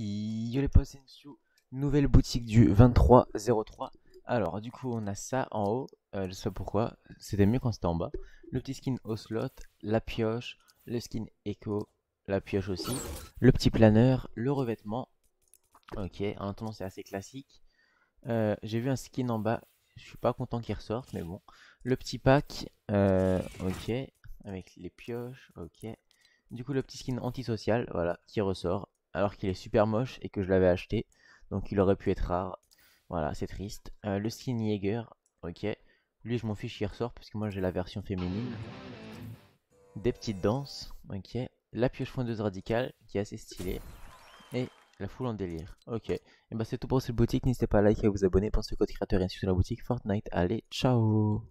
Yo les potes, nouvelle boutique du 2303. Alors, du coup, on a ça en haut. Euh, je sais pas pourquoi, c'était mieux quand c'était en bas. Le petit skin au slot, la pioche, le skin Echo, la pioche aussi, le petit planeur, le revêtement. Ok, en attendant, c'est assez classique. Euh, j'ai vu un skin en bas, je suis pas content qu'il ressorte, mais bon. Le petit pack, euh, ok, avec les pioches, ok. Du coup, le petit skin antisocial, voilà, qui ressort alors qu'il est super moche et que je l'avais acheté. Donc il aurait pu être rare. Voilà, c'est triste. Euh, le skin Jaeger, ok. Lui, je m'en fiche, il ressort parce que moi j'ai la version féminine. Des petites danses, ok. La pioche fondeuse radicale qui est assez stylée. Et la foule en délire. Ok. Et bah c'est tout pour cette boutique. N'hésitez pas à liker et à vous abonner. Pensez au code créateur et ainsi sur la boutique Fortnite. Allez, ciao